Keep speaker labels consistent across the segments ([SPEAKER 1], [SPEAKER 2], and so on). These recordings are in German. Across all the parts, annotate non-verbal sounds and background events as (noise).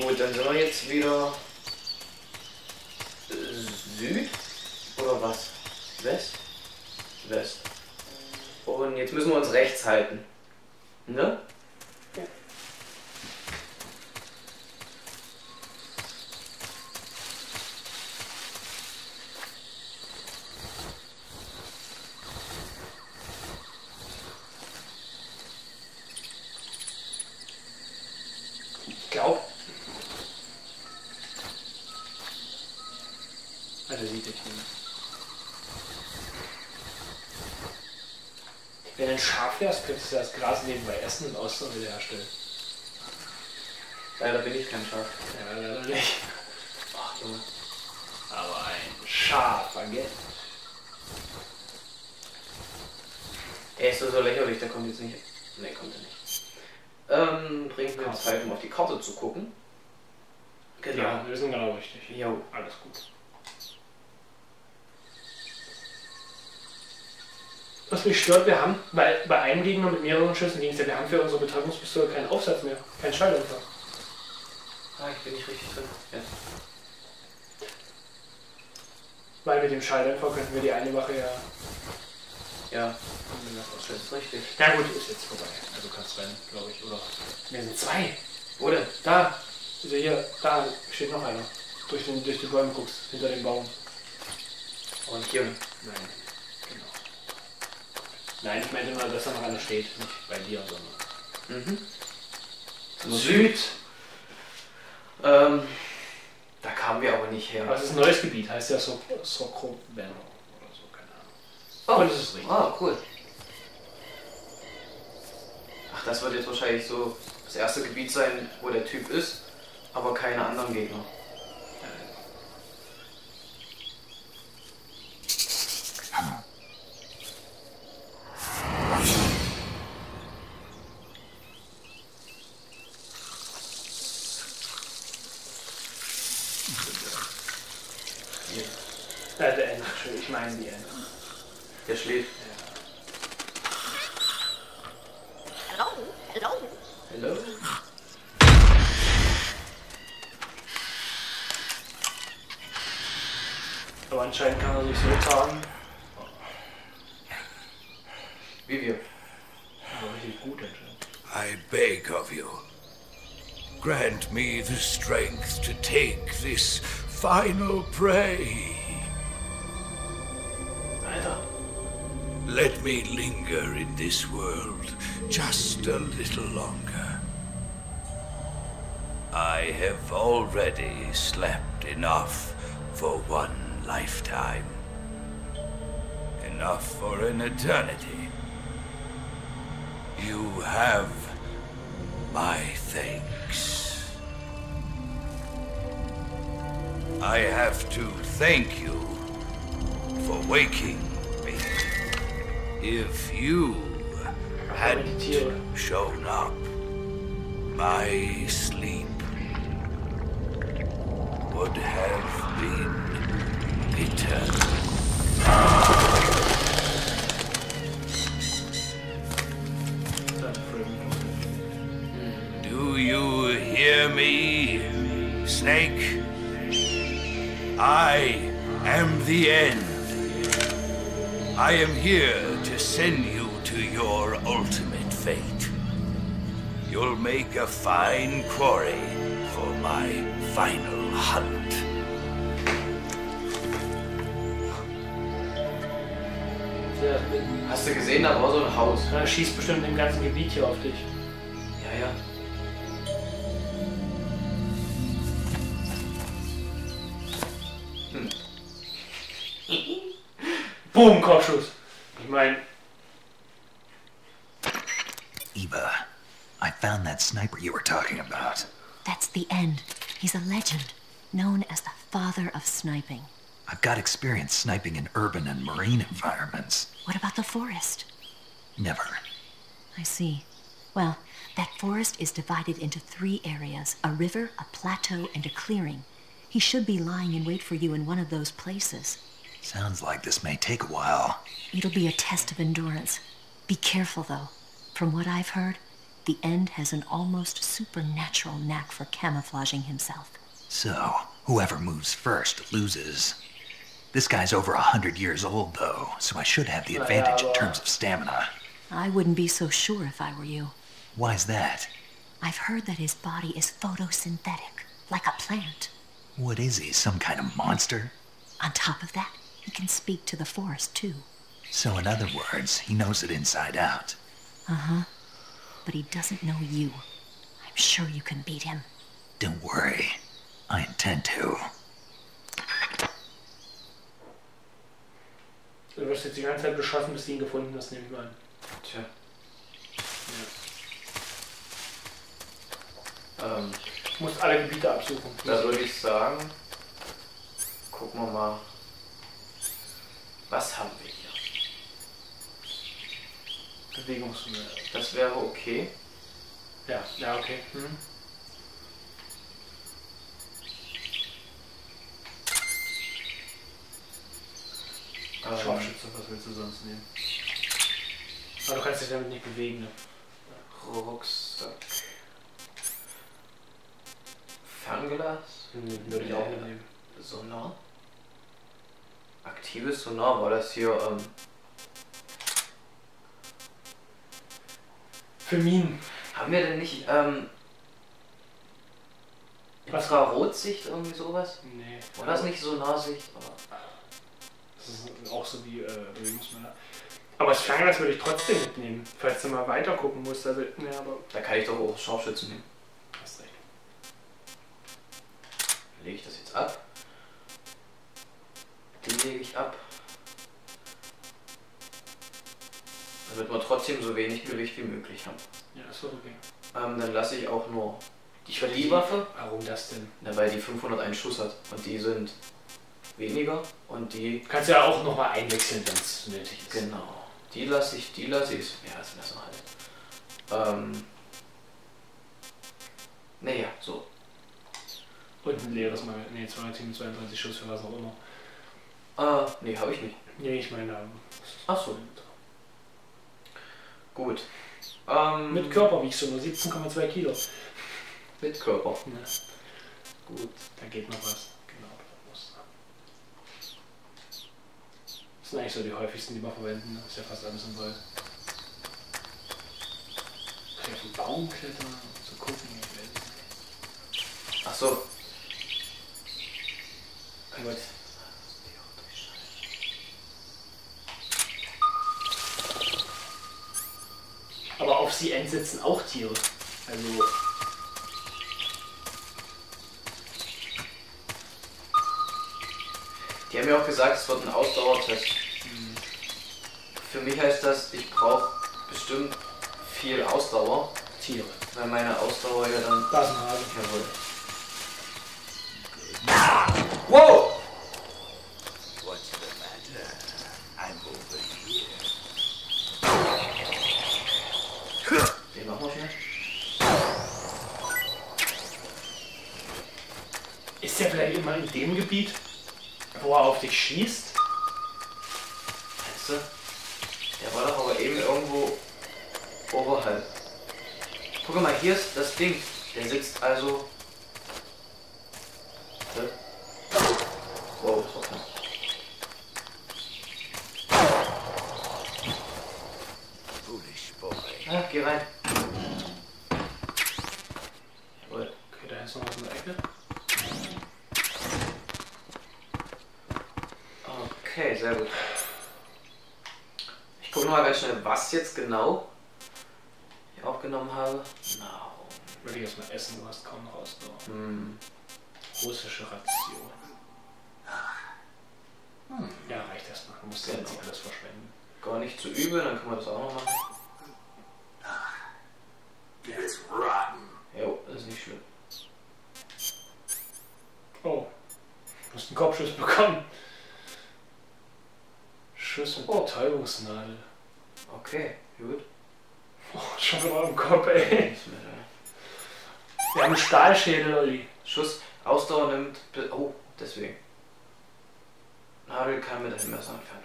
[SPEAKER 1] Gut, dann sind wir jetzt wieder äh, Süd oder was? West? West. Und jetzt müssen wir uns rechts halten. Ne?
[SPEAKER 2] Ich glaube. Nicht. Wenn du ein Schaf wärst, könntest du das Gras nebenbei essen und Austern wieder herstellen.
[SPEAKER 1] Leider bin ich kein Schaf.
[SPEAKER 2] Ja, leider nicht. Ach, Junge. Aber ein Schaf, gell?
[SPEAKER 1] Er ist so, so lächerlich, der kommt jetzt nicht. Ne, kommt er nicht. Ähm, bringt mir Zeit, um auf die Karte zu gucken. Genau.
[SPEAKER 2] Ja, wir sind genau richtig.
[SPEAKER 1] Jo.
[SPEAKER 2] Alles gut. Was mich stört, wir haben, weil bei einem Gegner mit mehreren Schüssen ging es ja, wir haben für unsere Betäubungspistole keinen Aufsatz mehr, keinen Schalldämpfer.
[SPEAKER 1] Ah, ich bin nicht richtig drin. Ja.
[SPEAKER 2] Weil mit dem Schalldämpfer könnten wir die eine Wache ja.
[SPEAKER 1] Ja, das ist richtig.
[SPEAKER 2] Na gut, ist jetzt vorbei. Also kannst rennen, glaube ich, oder? Wir sind zwei.
[SPEAKER 1] Wo denn?
[SPEAKER 2] Da, also hier, da steht noch einer. Durch den, durch die Bäume guckst, hinter dem Baum.
[SPEAKER 1] Und hier.
[SPEAKER 2] Nein. Nein, ich meinte nur, dass da noch einer steht, nicht bei dir, sondern.
[SPEAKER 1] Mhm.
[SPEAKER 2] Süd.
[SPEAKER 1] Ähm, da kamen wir aber nicht her.
[SPEAKER 2] Aber es ist ein neues Gebiet, heißt ja so Sokroben oder so, keine Ahnung.
[SPEAKER 1] Oh,
[SPEAKER 2] das ist richtig.
[SPEAKER 1] Ah, cool. Ach, das wird jetzt wahrscheinlich so das erste Gebiet sein, wo der Typ ist, aber keine anderen Gegner. Hier.
[SPEAKER 2] Äh, der Ende, ich meine die Ende.
[SPEAKER 1] Der schläft.
[SPEAKER 3] Hello? Hello?
[SPEAKER 1] Hello?
[SPEAKER 2] Aber anscheinend kann er sich so tarnen.
[SPEAKER 1] Wie wir.
[SPEAKER 2] Aber richtig gut anscheinend.
[SPEAKER 4] I beg of you, grant me the strength to take this final prey.
[SPEAKER 2] Alter.
[SPEAKER 4] Let me linger in this world just a little longer. I have already slept enough for one lifetime. Enough for an eternity. You have my thanks. I have to thank you for waking me. If you hadn't shown up, my sleep would have been eternal. Do you hear me, Snake? I am the end. I am here to send you to your ultimate fate. You'll make a fine quarry for my final hunt.
[SPEAKER 1] Hast du gesehen, da war so ein Haus.
[SPEAKER 2] Er schießt bestimmt im ganzen Gebiet hier auf dich.
[SPEAKER 1] Ja, ja.
[SPEAKER 2] Boom, Kopfschuss. Ich meine,
[SPEAKER 5] Eva, I found that sniper you were talking about.
[SPEAKER 6] That's the end. He's a legend, known as the father of sniping.
[SPEAKER 5] I've got experience sniping in urban and marine environments.
[SPEAKER 6] What about the forest?
[SPEAKER 5] Never.
[SPEAKER 6] I see. Well, that forest is divided into three areas a river, a plateau, and a clearing. He should be lying in wait for you in one of those places.
[SPEAKER 5] Sounds like this may take a while.
[SPEAKER 6] It'll be a test of endurance. Be careful, though. From what I've heard, The End has an almost supernatural knack for camouflaging himself.
[SPEAKER 5] So, whoever moves first loses. This guy's over a hundred years old, though, so I should have the advantage in uh, terms of stamina.
[SPEAKER 6] I wouldn't be so sure if I were you.
[SPEAKER 5] Why's that?
[SPEAKER 6] I've heard that his body is photosynthetic, like a plant.
[SPEAKER 5] What is he, some kind of monster?
[SPEAKER 6] On top of that, he can speak to the forest, too.
[SPEAKER 5] So, in other words, he knows it inside out. Uh huh.
[SPEAKER 6] But he doesn't know you. I'm sure you can beat him.
[SPEAKER 5] Don't worry. I intend to.
[SPEAKER 2] Du wirst jetzt die ganze Zeit beschossen, bis du ihn gefunden hast, nehme ich mal an.
[SPEAKER 1] Tja. Ähm,
[SPEAKER 2] Du musst alle Gebiete absuchen.
[SPEAKER 1] da würde ich sagen, gucken wir mal, was haben wir hier?
[SPEAKER 2] Bewegungsmüll.
[SPEAKER 1] Das wäre okay.
[SPEAKER 2] Ja, ja, okay. Hm.
[SPEAKER 1] Ähm,
[SPEAKER 2] Scharfschütze, was willst du sonst nehmen? Aber du kannst dich damit nicht bewegen, ne?
[SPEAKER 1] Rucksack. Fernglas.
[SPEAKER 2] Hm, Würde ich auch mitnehmen.
[SPEAKER 1] Sonar. Aktives Sonar war das hier. Ähm,
[SPEAKER 2] Für Minen.
[SPEAKER 1] haben wir denn nicht ähm,
[SPEAKER 2] Was?
[SPEAKER 1] Infrarotsicht irgendwie sowas?
[SPEAKER 2] Nee.
[SPEAKER 1] War das nicht Sonarsicht? Aber
[SPEAKER 2] Das ist auch so wie äh, Bewegungsmelder. Aber das Fernglas würde ich trotzdem mitnehmen, falls du mal weiter gucken musst. Also, ne, aber
[SPEAKER 1] da kann ich doch auch Scharfschützen nehmen. Lege ich ab. Damit wir trotzdem so wenig Gewicht wie möglich haben.
[SPEAKER 2] Ja, ist doch okay.
[SPEAKER 1] Ähm, dann lasse ich auch nur die Verliehwaffe,
[SPEAKER 2] Warum das denn?
[SPEAKER 1] na, weil die 501 Schuss hat. Und die sind weniger. Und die,
[SPEAKER 2] Du kannst ja auch nochmal einwechseln, wenn es nötig ist.
[SPEAKER 1] genau, die lasse ich, die lasse ich, ja, das Messer halt. Ähm, naja, so.
[SPEAKER 2] Und ein leeres Mal. Ne, 232 Schuss für was auch immer.
[SPEAKER 1] Äh, nee, habe ich nicht.
[SPEAKER 2] Nee, ich meine, ähm,
[SPEAKER 1] Ach so. Gut. Ähm,
[SPEAKER 2] mit Körper wiegst du nur 17,2 Kilo.
[SPEAKER 1] Mit Körper.
[SPEAKER 2] Ja,
[SPEAKER 1] Gut.
[SPEAKER 2] da geht noch was. Genau. Das sind eigentlich so die häufigsten, die wir verwenden. ne? Ist ja fast alles im Wald. Kann ich auf den Baum klettern, um zu gucken.
[SPEAKER 1] Ach so.
[SPEAKER 2] Gut. Aber auf sie entsitzen auch Tiere. Also.
[SPEAKER 1] Die haben mir auch gesagt, es wird ein Ausdauertest. Für mich heißt das, ich brauche bestimmt viel Ausdauer,
[SPEAKER 2] Tiere.
[SPEAKER 1] weil meine Ausdauer ja dann.
[SPEAKER 2] Da ist ein Hase.
[SPEAKER 1] Jawohl. Wow!
[SPEAKER 4] What's the matter? I'm over here.
[SPEAKER 1] Den machen wir schnell.
[SPEAKER 2] Ist der vielleicht immer in dem Gebiet, wo er auf dich schießt?
[SPEAKER 1] Weißt du? Der war doch aber eben irgendwo oberhalb. Guck mal, hier ist das Ding. Der sitzt also. Warte. Wow.
[SPEAKER 4] Foolish boy.
[SPEAKER 1] Ah, geh rein. Jawohl.
[SPEAKER 2] Okay, da ist noch was in der Ecke.
[SPEAKER 1] Okay, sehr gut. Ich gucke mal ganz schnell, was jetzt genau ich aufgenommen habe. Nahrung.
[SPEAKER 2] Würde ich erstmal essen, du hast kaum noch Ausdauer.
[SPEAKER 1] Hm.
[SPEAKER 2] Russische Ration. Hm, ja, reicht erstmal. Du musst ja jetzt nicht alles verschwenden.
[SPEAKER 1] Gar nicht zu übel, dann können wir das auch noch machen.
[SPEAKER 4] It's rotten.
[SPEAKER 1] Jo, das ist nicht schlimm.
[SPEAKER 2] Oh, du hast einen Kopfschuss bekommen. Schuss mit
[SPEAKER 1] Oh.
[SPEAKER 2] Betäubungsnadel.
[SPEAKER 1] Okay, gut.
[SPEAKER 2] Oh, (laughs) schon wieder im Kopf, ey. Wir haben einen Stahlschädel, Olli.
[SPEAKER 1] Schuss, Ausdauer nimmt. Oh, deswegen. Nadel kann mit einem Messer entfernt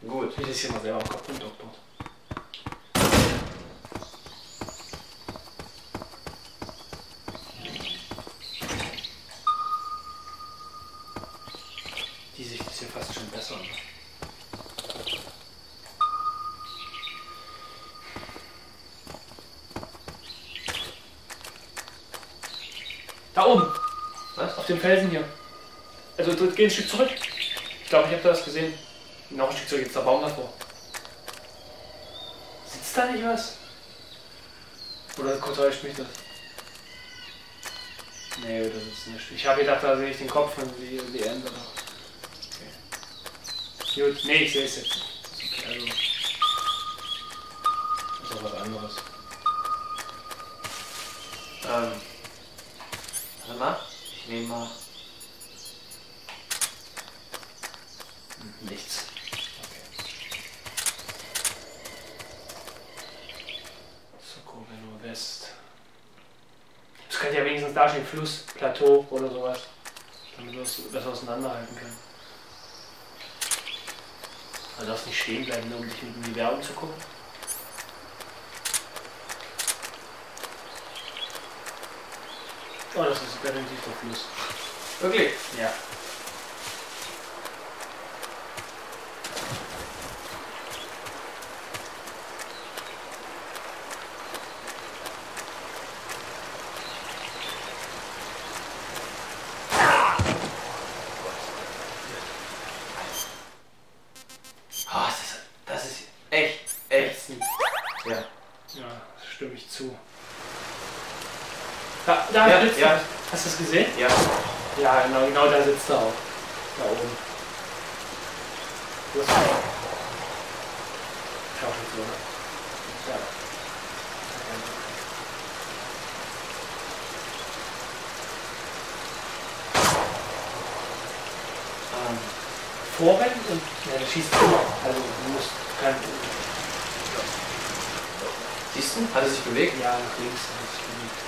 [SPEAKER 1] werden. Gut.
[SPEAKER 2] Ich ist hier mal selber am Kopf rumdoktort. Die Sicht ist hier fast schon besser. Ne? Da oben,
[SPEAKER 1] Was?
[SPEAKER 2] auf dem Felsen hier. Also geh ein Stück zurück. Ich glaube, ich habe das gesehen. Noch ein Stück zurück, jetzt der Baum davor. Sitzt da nicht was? Oder täuscht mich das? Nee, das ist nicht. Ich habe gedacht, da sehe ich den Kopf von die, die Ende. Okay. Gut, nee, ich sehe es jetzt. Okay, also. Ist auch was anderes.
[SPEAKER 1] Ähm. Mal.
[SPEAKER 2] Nichts. Okay. Socorro West. Das könnte ja wenigstens da stehen, Fluss, Plateau oder sowas. Damit wir es besser auseinanderhalten können. Du darfst nicht stehen bleiben, nur um dich mit die Werbung zu gucken. Oh, das ist definitiv der Fluss.
[SPEAKER 1] Wirklich?
[SPEAKER 2] Ja.
[SPEAKER 1] Oh, das, ist, das ist echt, echt.
[SPEAKER 2] Ätzend.
[SPEAKER 1] Ja.
[SPEAKER 2] Ja, stimme ich zu. Da,
[SPEAKER 1] Ja,
[SPEAKER 2] sitzt
[SPEAKER 1] ja.
[SPEAKER 2] er. Hast du es gesehen?
[SPEAKER 1] Ja.
[SPEAKER 2] Ja, genau, genau da sitzt er auch. Da oben. Das ist Schau schon so, ne? Ja.
[SPEAKER 1] Ähm,
[SPEAKER 2] Vorrennen und ja, schießt immer. Also du musst kein.
[SPEAKER 1] siehst du? Hat er sich bewegt?
[SPEAKER 2] Ja, nach links. hat sich bewegt.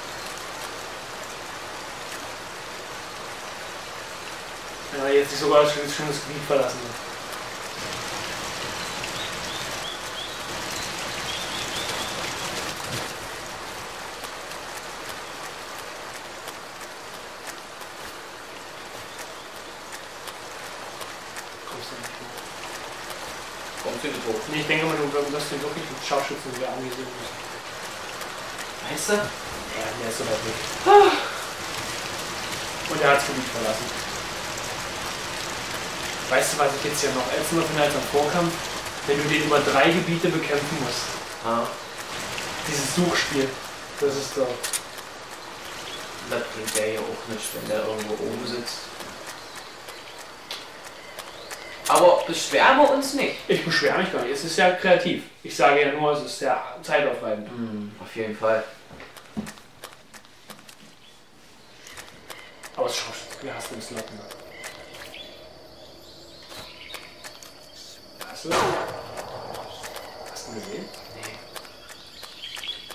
[SPEAKER 2] Ja, jetzt sich sogar ein schönes, schönes Gebiet verlassen. Kommst du nicht hoch?
[SPEAKER 1] Kommst du nicht hoch?
[SPEAKER 2] Nee, ich denke mal, du wirst den wirklich mit Scharfschützen wieder angesehen müssen.
[SPEAKER 1] Meinst du?
[SPEAKER 2] Ja, der ist so weit weg. Und er hat das Gebiet verlassen. Weißt du, was ich jetzt ja noch ätzender finde als am Vorkampf? Wenn du den über drei Gebiete bekämpfen musst.
[SPEAKER 1] Ah,
[SPEAKER 2] Dieses Suchspiel. Das ist doch.
[SPEAKER 1] das bringt der hier auch nicht, wenn der irgendwo oben sitzt. Aber beschweren wir uns nicht.
[SPEAKER 2] Ich beschwere mich gar nicht. Es ist ja kreativ. Ich sage ja nur, es ist sehr zeitaufreibend.
[SPEAKER 1] Hm, auf jeden Fall.
[SPEAKER 2] Aber es schaut wir hast du es locken. Hast du? Hast du gesehen?
[SPEAKER 1] Nee.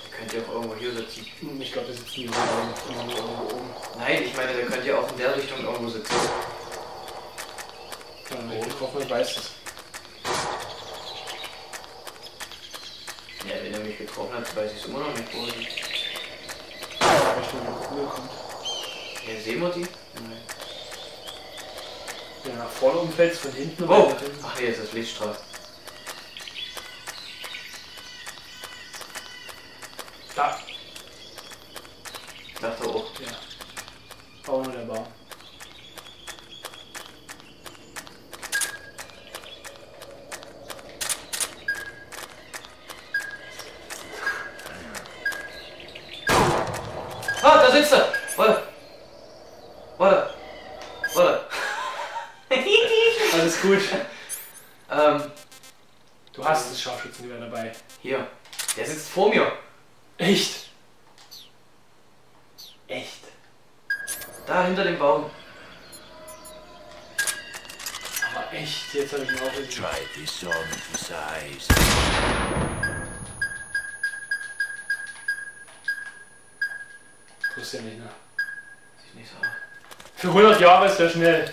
[SPEAKER 1] Der könnte ja auch irgendwo hier sitzen.
[SPEAKER 2] Hm, Ich glaube, oben. Immer nur irgendwo oben.
[SPEAKER 1] Nein, ich meine, der könnte ja auch in der Richtung irgendwo sitzen.
[SPEAKER 2] Ja, ich getroffen habe, weiß es.
[SPEAKER 1] Ja, wenn er mich getroffen hat, weiß ich es immer noch nicht, wo er sitzt.
[SPEAKER 2] Richtung Kugel kommt.
[SPEAKER 1] Ja, sehen wir die? Nein.
[SPEAKER 2] Wenn er nach vorne umfällt, von hinten
[SPEAKER 1] Oh!
[SPEAKER 2] hinten.
[SPEAKER 1] Ach jetzt ist Lichtstraße.
[SPEAKER 2] Da.
[SPEAKER 1] Ich dachte auch.
[SPEAKER 2] Ja. Baum oder Baum.
[SPEAKER 1] Ah, da sitzt er! Warte! Warte! Warte!
[SPEAKER 2] Alles gut.
[SPEAKER 1] ähm,
[SPEAKER 2] Du hast das Scharfschützengewehr dabei.
[SPEAKER 1] hier. Der sitzt vor mir.
[SPEAKER 2] Echt? Echt?
[SPEAKER 1] Da hinter dem Baum.
[SPEAKER 2] Aber echt, jetzt habe ich ihn auch gesehen.
[SPEAKER 4] Try this on for size.
[SPEAKER 2] Tust ja nicht, ne?
[SPEAKER 1] Sieht nicht so aus.
[SPEAKER 2] Für 100 Jahre ist der schnell.